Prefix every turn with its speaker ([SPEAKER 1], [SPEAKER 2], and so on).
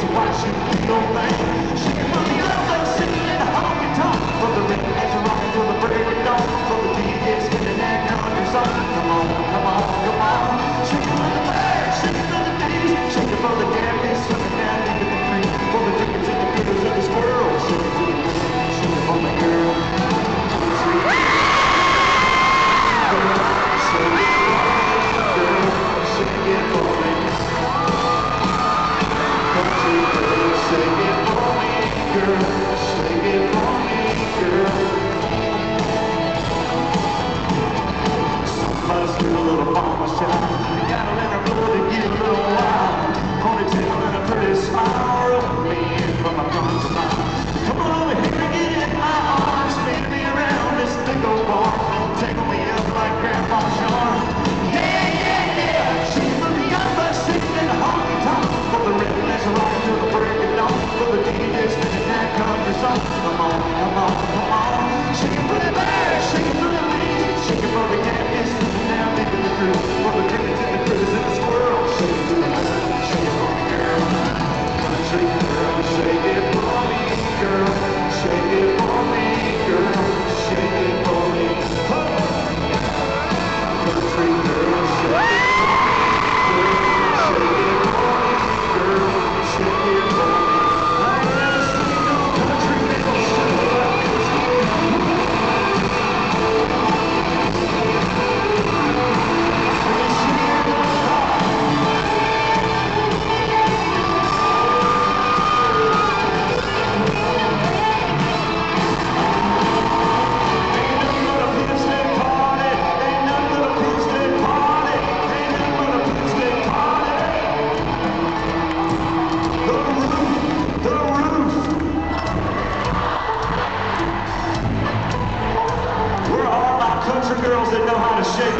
[SPEAKER 1] to. Shaking from the ring you're rocking till the break of dawn. From the song. Come on, come on, come on. Shaking from the birds, shaking from the babies, shaking from the gambies, swimming down into the creek. From the chickens and the and squirrels, shaking to the rhythm, shaking from the girl. Somebody's Come on, come on, come on. Shaking for the birds, shaking for the leaves, shaking for the groove. Girls that know how to shake it.